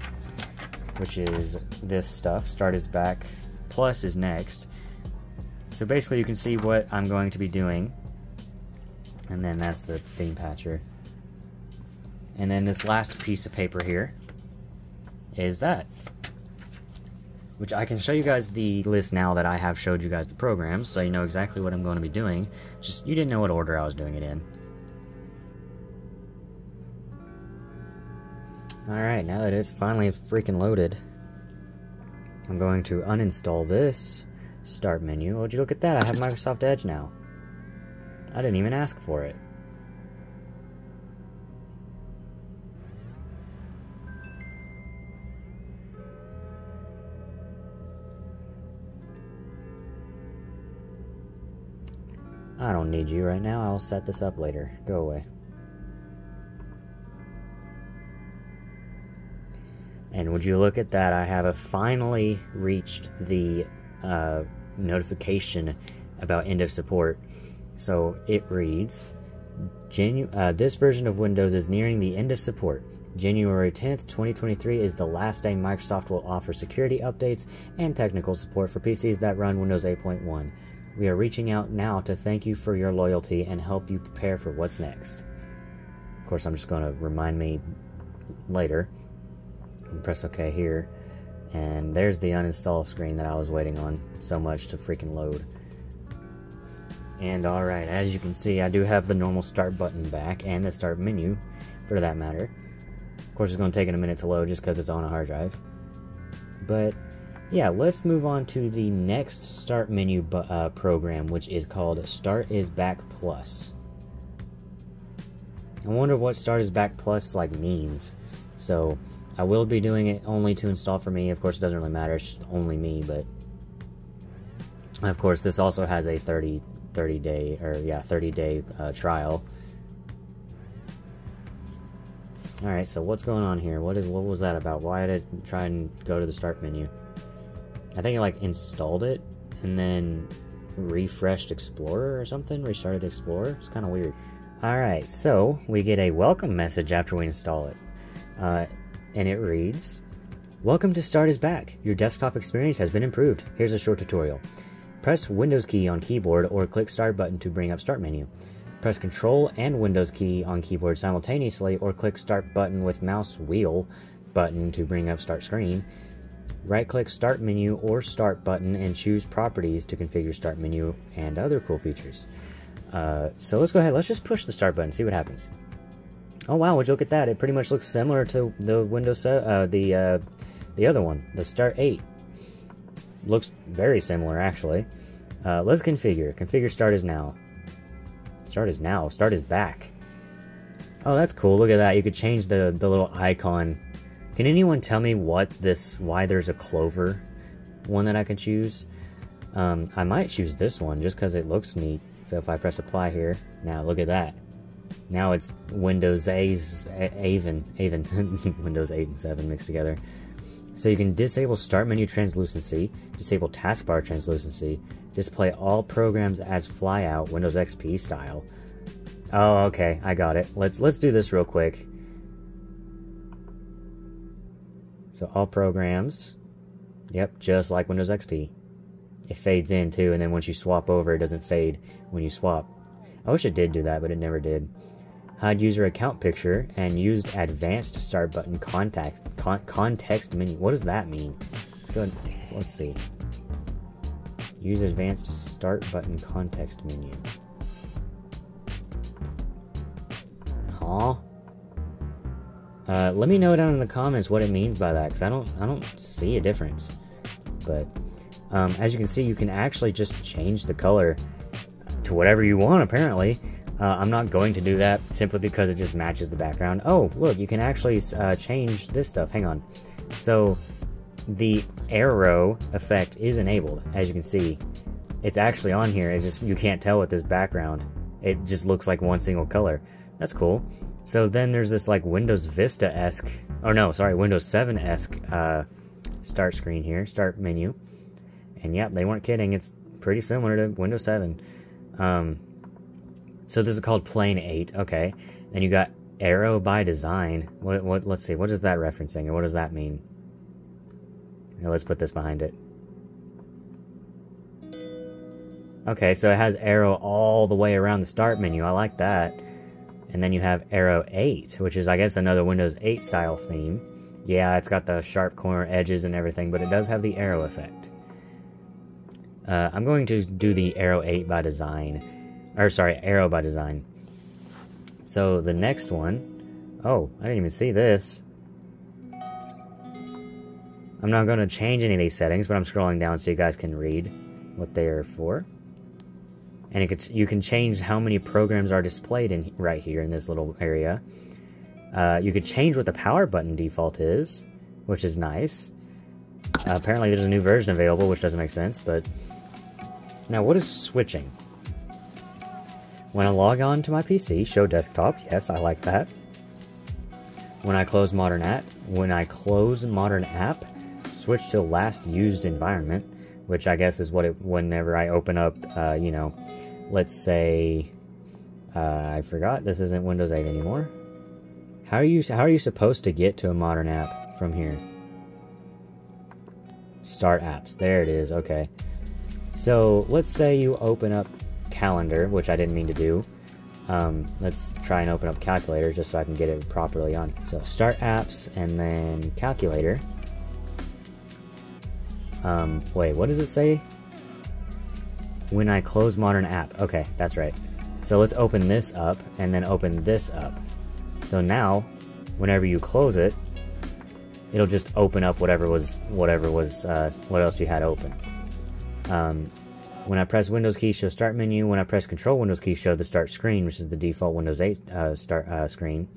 which is this stuff. Start is back, plus is next. So basically you can see what I'm going to be doing. And then that's the theme patcher. And then this last piece of paper here is that which I can show you guys the list now that I have showed you guys the programs, so you know exactly what I'm going to be doing. Just, you didn't know what order I was doing it in. Alright, now that it's finally freaking loaded, I'm going to uninstall this start menu. Oh, would you look at that? I have Microsoft Edge now. I didn't even ask for it. I don't need you right now. I'll set this up later. Go away. And would you look at that? I have finally reached the uh, notification about end of support. So it reads, Genu uh, this version of Windows is nearing the end of support. January 10th, 2023 is the last day Microsoft will offer security updates and technical support for PCs that run Windows 8.1. We are reaching out now to thank you for your loyalty and help you prepare for what's next. Of course, I'm just going to remind me later. And press OK here. And there's the uninstall screen that I was waiting on so much to freaking load. And alright, as you can see, I do have the normal start button back and the start menu, for that matter. Of course, it's going to take it a minute to load just because it's on a hard drive. But yeah, let's move on to the next start menu uh, program, which is called Start is Back Plus. I wonder what Start is Back Plus like means. So I will be doing it only to install for me. Of course, it doesn't really matter. It's only me, but of course, this also has a 30 30 day or yeah 30 day uh, trial. All right, so what's going on here? What is what was that about? Why did it try and go to the start menu? I think I like installed it and then refreshed Explorer or something, restarted Explorer. It's kind of weird. Alright, so we get a welcome message after we install it. Uh, and it reads Welcome to Start is Back. Your desktop experience has been improved. Here's a short tutorial. Press Windows key on keyboard or click Start button to bring up Start menu. Press Control and Windows key on keyboard simultaneously or click Start button with mouse wheel button to bring up Start screen. Right-click Start Menu or Start button and choose Properties to configure Start Menu and other cool features. Uh, so let's go ahead, let's just push the Start button, see what happens. Oh wow, would you look at that? It pretty much looks similar to the Windows, uh, the uh, the other one, the Start 8. Looks very similar actually. Uh, let's configure. Configure Start is now. Start is now. Start is back. Oh, that's cool. Look at that. You could change the the little icon can anyone tell me what this, why there's a clover one that I can choose? Um, I might choose this one just because it looks neat. So if I press apply here, now look at that. Now it's Windows A's Avon, Windows 8 and 7 mixed together. So you can disable start menu translucency, disable taskbar translucency, display all programs as flyout Windows XP style. Oh, okay, I got it. Let's let's do this real quick. So all programs, yep, just like Windows XP. It fades in too, and then once you swap over, it doesn't fade when you swap. I wish it did do that, but it never did. Hide user account picture and used advanced start button contact con context menu. What does that mean? Let's go. Let's see. Use advanced start button context menu. Huh? Uh, let me know down in the comments what it means by that, because I don't, I don't see a difference. But um, as you can see, you can actually just change the color to whatever you want. Apparently, uh, I'm not going to do that simply because it just matches the background. Oh, look, you can actually uh, change this stuff. Hang on. So the Aero effect is enabled, as you can see. It's actually on here. It's just you can't tell with this background. It just looks like one single color. That's cool. So then there's this like Windows Vista-esque, or no, sorry, Windows 7-esque uh, start screen here, start menu. And yep, they weren't kidding. It's pretty similar to Windows 7. Um, so this is called Plain 8. Okay. Then you got Aero by Design. What? What? Let's see. What is that referencing, and what does that mean? Now let's put this behind it. Okay, so it has Aero all the way around the start menu. I like that. And then you have Aero 8, which is, I guess, another Windows 8 style theme. Yeah, it's got the sharp corner edges and everything, but it does have the Aero effect. Uh, I'm going to do the Aero 8 by design. Or, sorry, Aero by design. So, the next one... Oh, I didn't even see this. I'm not going to change any of these settings, but I'm scrolling down so you guys can read what they are for and could, you can change how many programs are displayed in right here in this little area. Uh, you could change what the power button default is, which is nice. Uh, apparently there's a new version available, which doesn't make sense, but... Now, what is switching? When I log on to my PC, show desktop, yes, I like that. When I close modern app, when I close modern app, switch to last used environment, which I guess is what it, whenever I open up, uh, you know, let's say, uh, I forgot this isn't Windows 8 anymore. How are you, how are you supposed to get to a modern app from here? Start apps, there it is, okay. So let's say you open up calendar, which I didn't mean to do. Um, let's try and open up calculator just so I can get it properly on. So start apps and then calculator. Um, wait, what does it say? When I close modern app. Okay, that's right. So let's open this up and then open this up. So now, whenever you close it, it'll just open up whatever was whatever was uh, what else you had open. Um, when I press Windows key, show Start menu. When I press Control Windows key, show the Start screen, which is the default Windows 8 uh, Start uh, screen.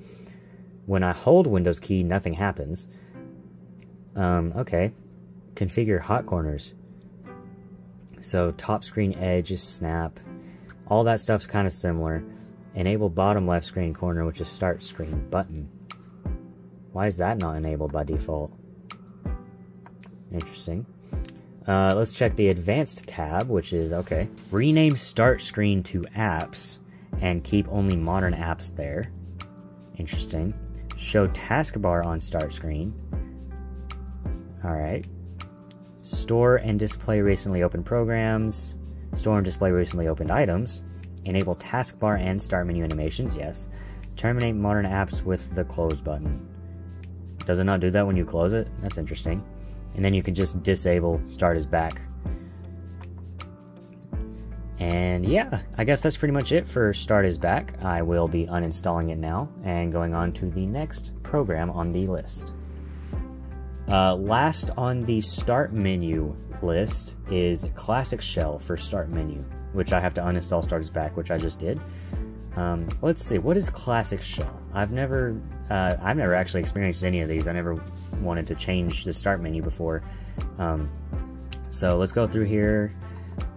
When I hold Windows key, nothing happens. Um, okay, configure hot corners. So top screen edge is snap. All that stuff's kind of similar. Enable bottom left screen corner, which is start screen button. Why is that not enabled by default? Interesting. Uh, let's check the advanced tab, which is, okay. Rename start screen to apps and keep only modern apps there. Interesting. Show taskbar on start screen. Alright. Store and display recently opened programs. Store and display recently opened items. Enable taskbar and start menu animations, yes. Terminate modern apps with the close button. Does it not do that when you close it? That's interesting. And then you can just disable Start is Back. And yeah, I guess that's pretty much it for Start is Back. I will be uninstalling it now and going on to the next program on the list. Uh, last on the start menu list is Classic Shell for start menu, which I have to uninstall Start is Back, which I just did. Um, let's see, what is Classic Shell? I've never, uh, I've never actually experienced any of these. I never wanted to change the start menu before. Um, so let's go through here,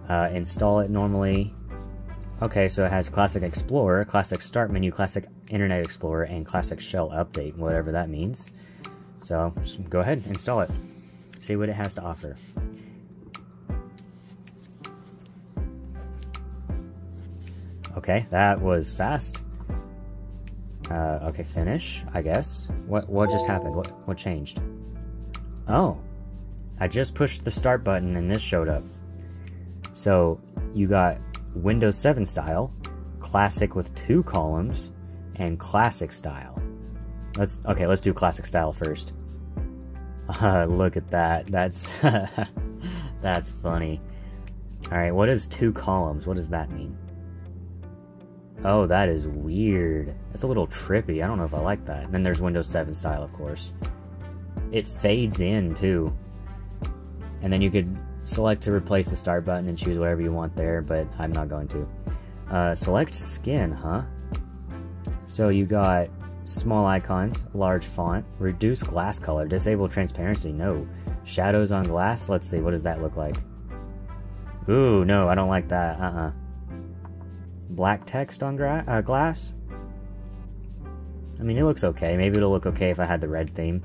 uh, install it normally. Okay, so it has Classic Explorer, Classic Start Menu, Classic Internet Explorer, and Classic Shell Update, whatever that means. So go ahead, install it. See what it has to offer. Okay, that was fast. Uh, okay, finish, I guess. What what just happened? What what changed? Oh. I just pushed the start button and this showed up. So, you got Windows 7 style, classic with two columns, and classic style. Let's okay, let's do classic style first. Uh, look at that. That's that's funny. All right, what is two columns? What does that mean? Oh, that is weird. That's a little trippy. I don't know if I like that. And then there's Windows 7 style, of course. It fades in, too. And then you could select to replace the start button and choose whatever you want there, but I'm not going to. Uh, select skin, huh? So you got small icons, large font, reduce glass color, disable transparency, no. Shadows on glass, let's see, what does that look like? Ooh, no, I don't like that, uh-uh black text on uh, glass. I mean, it looks okay. Maybe it'll look okay if I had the red theme.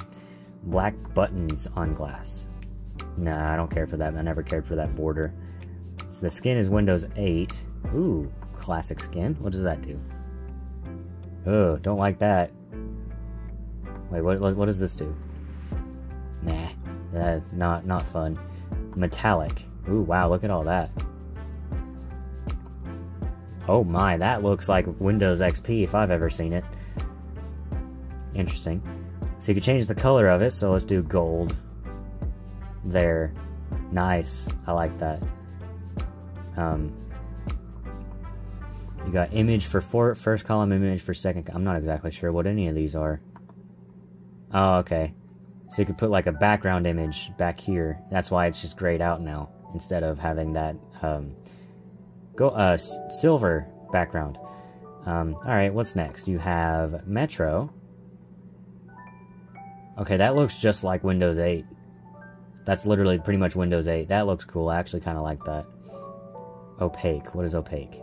Black buttons on glass. Nah, I don't care for that. I never cared for that border. So the skin is Windows 8. Ooh, classic skin. What does that do? Oh, don't like that. Wait, what, what, what does this do? Nah, uh, not, not fun. Metallic. Ooh, wow, look at all that. Oh my, that looks like Windows XP if I've ever seen it. Interesting. So you can change the color of it, so let's do gold. There. Nice. I like that. Um, you got image for for first column, image for second. I'm not exactly sure what any of these are. Oh, okay. So you could put like a background image back here. That's why it's just grayed out now instead of having that um, Go, uh, silver background. Um, alright, what's next? You have Metro. Okay, that looks just like Windows 8. That's literally pretty much Windows 8. That looks cool. I actually kind of like that. Opaque. What is opaque?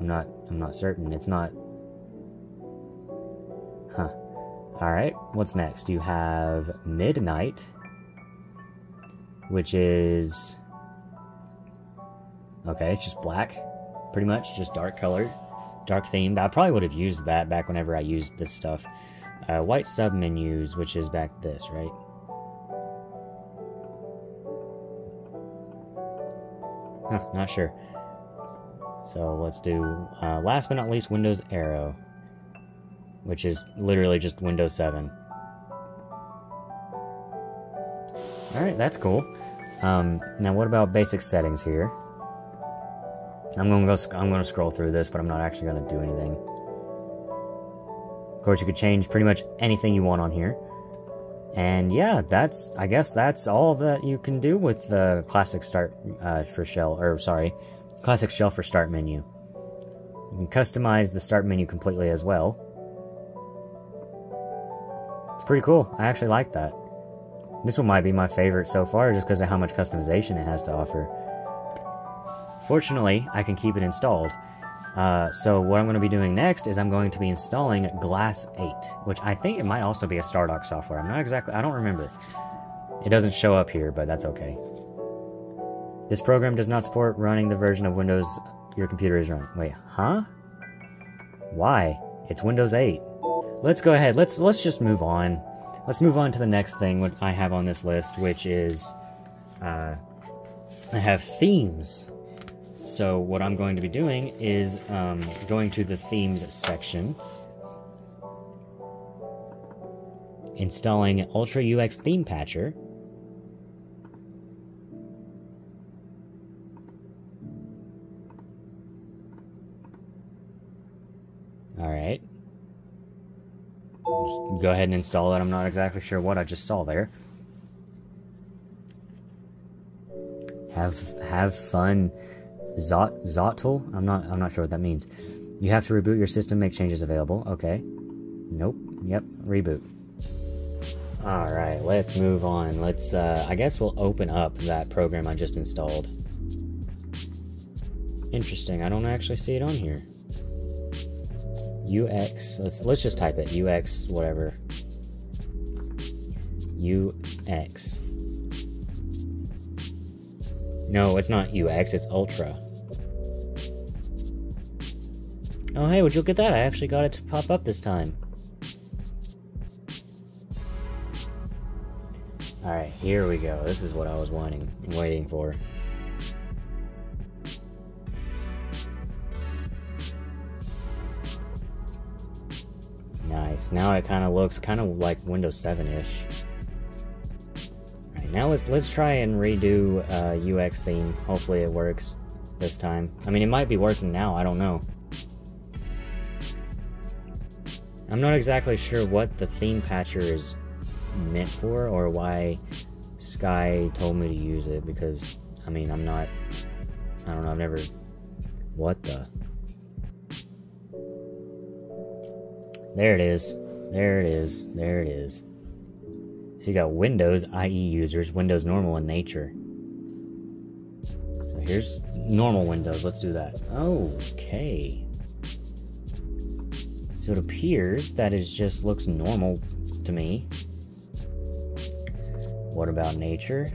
I'm not I'm not certain. It's not Huh. Alright, what's next? You have Midnight, which is Okay, it's just black, pretty much, just dark colored, dark themed. I probably would have used that back whenever I used this stuff. Uh, white sub menus, which is back this, right? Huh, not sure. So let's do, uh, last but not least, Windows Aero, which is literally just Windows 7. Alright, that's cool. Um, now what about basic settings here? I'm gonna go. I'm gonna scroll through this, but I'm not actually gonna do anything. Of course, you could change pretty much anything you want on here. And yeah, that's. I guess that's all that you can do with the classic start uh, for shell. Or sorry, classic shell for start menu. You can customize the start menu completely as well. It's pretty cool. I actually like that. This one might be my favorite so far just because of how much customization it has to offer. Fortunately, I can keep it installed. Uh, so what I'm going to be doing next is I'm going to be installing Glass 8, which I think it might also be a Stardock software. I'm not exactly, I don't remember. It doesn't show up here, but that's okay. This program does not support running the version of Windows your computer is running. Wait, huh? Why? It's Windows 8. Let's go ahead. Let's let's just move on. Let's move on to the next thing what I have on this list, which is uh, I have themes. So what I'm going to be doing is um, going to the themes section, installing Ultra UX Theme Patcher, Alright. Go ahead and install it. I'm not exactly sure what I just saw there. Have have fun Zot Zotl? I'm not I'm not sure what that means. You have to reboot your system, make changes available. Okay. Nope. Yep, reboot. Alright, let's move on. Let's uh I guess we'll open up that program I just installed. Interesting, I don't actually see it on here. UX let's let's just type it. UX whatever. UX. No, it's not UX, it's Ultra. Oh, hey, would you look at that? I actually got it to pop up this time. Alright, here we go. This is what I was wanting, waiting for. Nice. Now it kind of looks kind of like Windows 7-ish. Alright, now let's let's try and redo uh, UX theme. Hopefully it works this time. I mean, it might be working now. I don't know. I'm not exactly sure what the theme patcher is meant for or why Sky told me to use it because, I mean, I'm not, I don't know, I've never, what the? There it is. There it is. There it is. So you got Windows IE users, Windows normal in nature. So here's normal Windows. Let's do that. Okay. So it appears that it just looks normal to me. What about nature?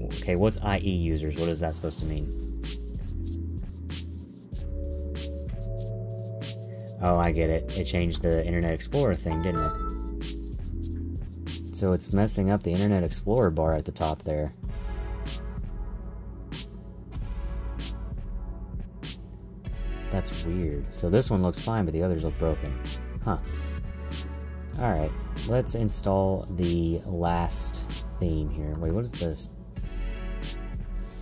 Okay, what's IE users? What is that supposed to mean? Oh, I get it. It changed the Internet Explorer thing, didn't it? So it's messing up the Internet Explorer bar at the top there. That's weird. So this one looks fine, but the others look broken. Huh. Alright, let's install the last theme here. Wait, what is this?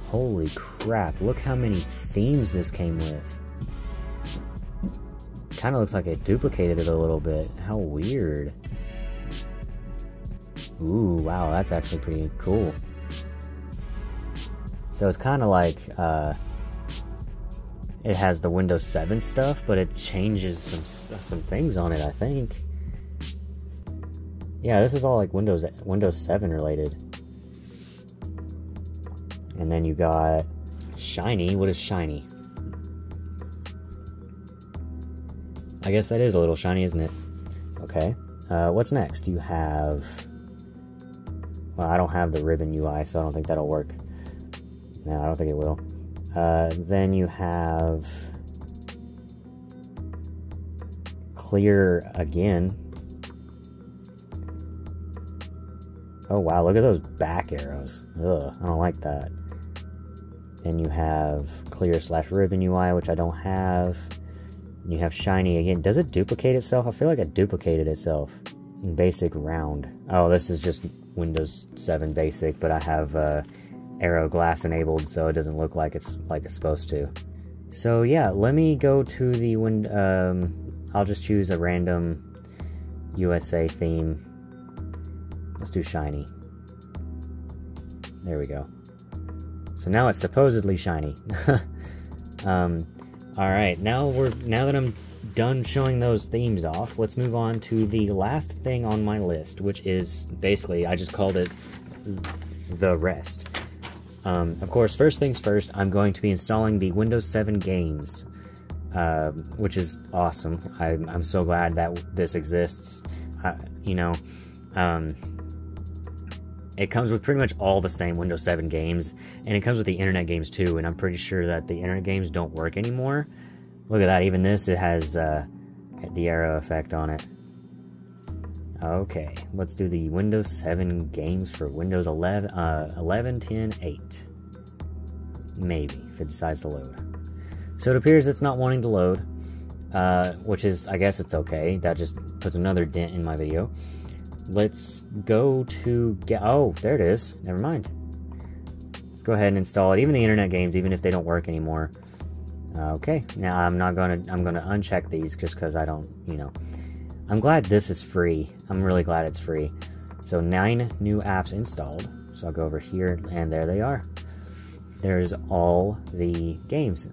Holy crap, look how many themes this came with kind of looks like it duplicated it a little bit. How weird. Ooh, wow, that's actually pretty cool. So it's kind of like, uh, it has the Windows 7 stuff, but it changes some some things on it, I think. Yeah, this is all like Windows Windows 7 related. And then you got Shiny. What is Shiny? I guess that is a little shiny, isn't it? Okay. Uh, what's next? You have... Well, I don't have the ribbon UI, so I don't think that'll work. No, I don't think it will. Uh, then you have... Clear again. Oh wow, look at those back arrows. Ugh, I don't like that. Then you have clear slash ribbon UI, which I don't have. You have shiny again. Does it duplicate itself? I feel like it duplicated itself in basic round. Oh, this is just Windows 7 basic, but I have uh, Aero glass enabled, so it doesn't look like it's like it's supposed to. So yeah, let me go to the wind. Um, I'll just choose a random USA theme. Let's do shiny. There we go. So now it's supposedly shiny. um, all right, now we're now that I'm done showing those themes off, let's move on to the last thing on my list, which is basically I just called it the rest. Um, of course, first things first, I'm going to be installing the Windows 7 games, uh, which is awesome. I'm, I'm so glad that this exists. Uh, you know, um, it comes with pretty much all the same Windows 7 games, and it comes with the internet games too, and I'm pretty sure that the internet games don't work anymore. Look at that, even this, it has uh, the Aero effect on it. Okay, let's do the Windows 7 games for Windows 11, uh, 11 10, 8. Maybe, if it decides to load. So it appears it's not wanting to load, uh, which is, I guess it's okay. That just puts another dent in my video let's go to get. Oh, there it is. Never mind. Let's go ahead and install it. Even the internet games, even if they don't work anymore. Okay, now I'm not gonna. I'm gonna uncheck these just because I don't. You know, I'm glad this is free. I'm really glad it's free. So nine new apps installed. So I'll go over here, and there they are. There's all the games.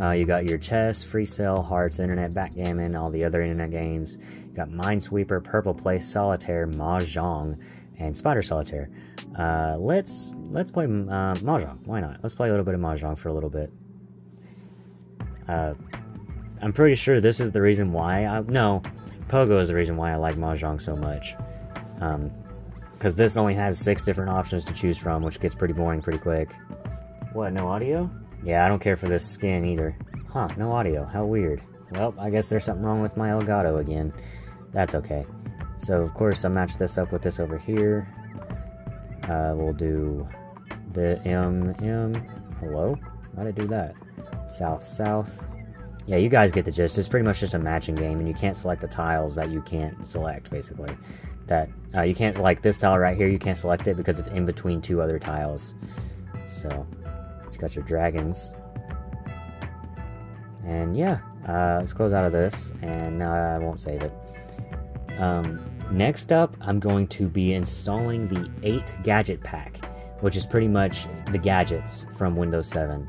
Uh, you got your chess, free cell, hearts, internet, backgammon, all the other internet games. You got Minesweeper, Purple Place, Solitaire, Mahjong, and Spider Solitaire. Uh, let's let's play uh, Mahjong. Why not? Let's play a little bit of Mahjong for a little bit. Uh, I'm pretty sure this is the reason why. I, no, Pogo is the reason why I like Mahjong so much. Because um, this only has six different options to choose from, which gets pretty boring pretty quick. What, no audio? Yeah, I don't care for this skin either. Huh, no audio. How weird. Well, I guess there's something wrong with my Elgato again. That's okay. So, of course, I'll match this up with this over here. Uh, we'll do the M, M. Hello? How did I do that? South, south. Yeah, you guys get the gist. It's pretty much just a matching game, and you can't select the tiles that you can't select, basically. That, uh, you can't, like this tile right here, you can't select it because it's in between two other tiles. So, you got your dragons. And yeah, uh, let's close out of this, and uh, I won't save it. Um, next up, I'm going to be installing the 8 Gadget Pack, which is pretty much the gadgets from Windows 7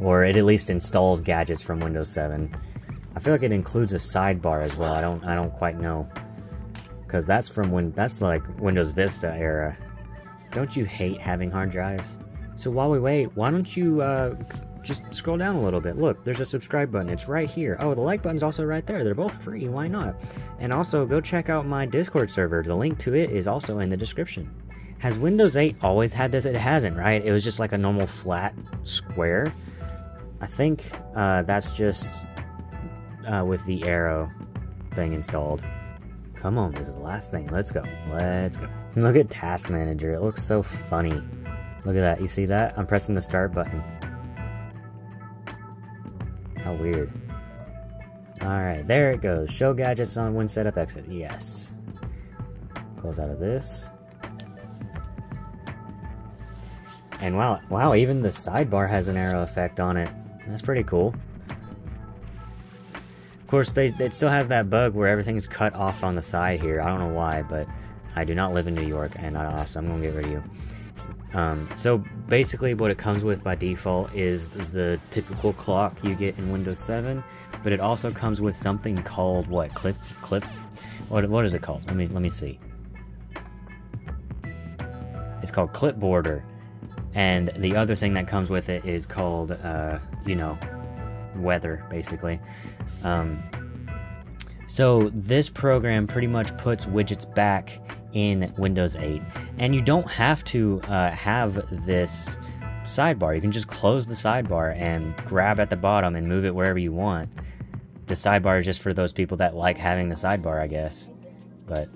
or it at least installs gadgets from Windows 7. I feel like it includes a sidebar as well. I don't I don't quite know because that's from when that's like Windows Vista era. Don't you hate having hard drives? So while we wait, why don't you uh, just scroll down a little bit? Look, there's a subscribe button. It's right here. Oh, the like button's also right there. They're both free. Why not? And also go check out my Discord server. The link to it is also in the description. Has Windows 8 always had this? It hasn't, right? It was just like a normal flat square. I think uh, that's just uh, with the Aero thing installed. Come on, this is the last thing. Let's go. Let's go. Look at Task Manager. It looks so funny. Look at that. You see that? I'm pressing the start button. How weird. Alright, there it goes. Show gadgets on when setup exit. Yes. Close out of this. And wow, wow, even the sidebar has an Aero effect on it. That's pretty cool. Of course, they, it still has that bug where everything's cut off on the side here. I don't know why, but I do not live in New York, and I, so I'm to get rid of you. Um, so basically what it comes with by default is the typical clock you get in Windows 7, but it also comes with something called, what, clip, clip? What, what is it called? Let me, let me see. It's called Clipboarder. And the other thing that comes with it is called, uh, you know, weather, basically. Um, so this program pretty much puts widgets back in Windows 8. And you don't have to uh, have this sidebar. You can just close the sidebar and grab at the bottom and move it wherever you want. The sidebar is just for those people that like having the sidebar, I guess. But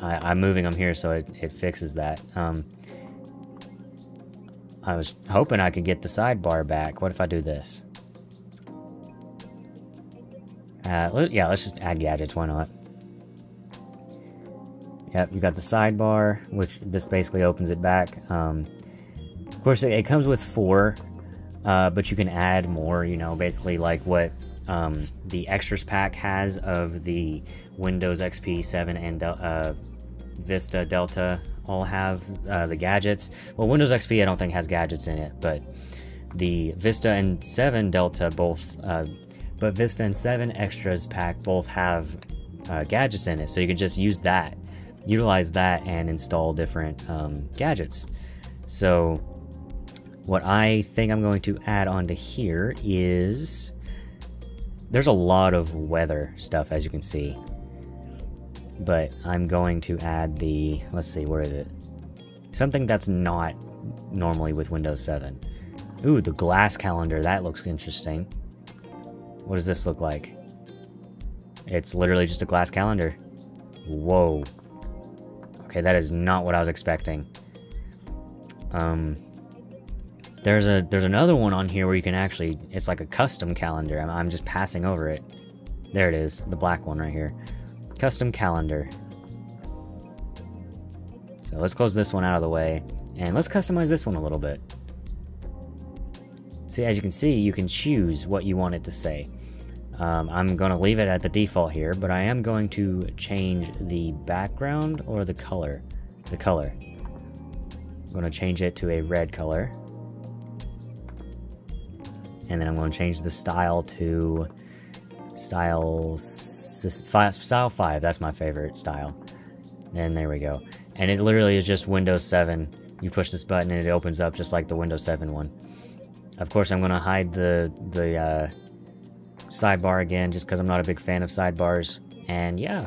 I, am moving them here so it, it fixes that. Um, I was hoping I could get the sidebar back. What if I do this? Uh, yeah, let's just add gadgets. Why not? Yep, you got the sidebar, which this basically opens it back. Um, of course, it, it, comes with four, uh, but you can add more, you know, basically like what um, the extras pack has of the Windows XP 7 and uh, Vista Delta all have uh, the gadgets. Well, Windows XP I don't think has gadgets in it, but the Vista and 7 Delta both, uh, but Vista and 7 Extras pack both have uh, gadgets in it, so you can just use that, utilize that, and install different um, gadgets. So, what I think I'm going to add onto here is there's a lot of weather stuff, as you can see but I'm going to add the, let's see, where is it? Something that's not normally with Windows 7. Ooh, the glass calendar, that looks interesting. What does this look like? It's literally just a glass calendar. Whoa. Okay, that is not what I was expecting. Um, there's a there's another one on here where you can actually it's like a custom calendar. I'm, I'm just passing over it. There it is, the black one right here. Custom calendar. So let's close this one out of the way. And let's customize this one a little bit. See, as you can see, you can choose what you want it to say. Um, I'm going to leave it at the default here, but I am going to change the background or the color. The color. I'm going to change it to a red color. And then I'm going to change the style to style style 5, that's my favorite style. And there we go. And it literally is just Windows 7. You push this button and it opens up just like the Windows 7 one. Of course, I'm going to hide the, the uh, sidebar again just because I'm not a big fan of sidebars. And yeah.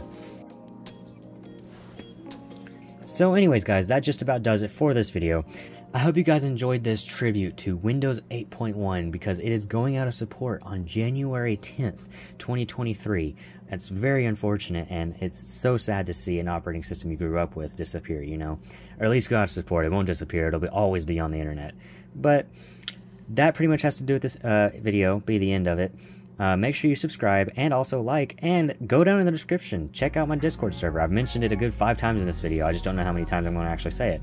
So anyways guys, that just about does it for this video. I hope you guys enjoyed this tribute to Windows 8.1 because it is going out of support on January 10th, 2023. That's very unfortunate and it's so sad to see an operating system you grew up with disappear, you know? Or at least go out of support. It won't disappear, it'll be, always be on the internet. But that pretty much has to do with this uh, video, be the end of it. Uh, make sure you subscribe and also like and go down in the description. Check out my Discord server. I've mentioned it a good five times in this video. I just don't know how many times I'm going to actually say it.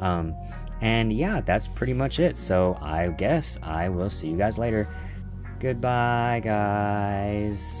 Um, and yeah, that's pretty much it. So I guess I will see you guys later. Goodbye, guys.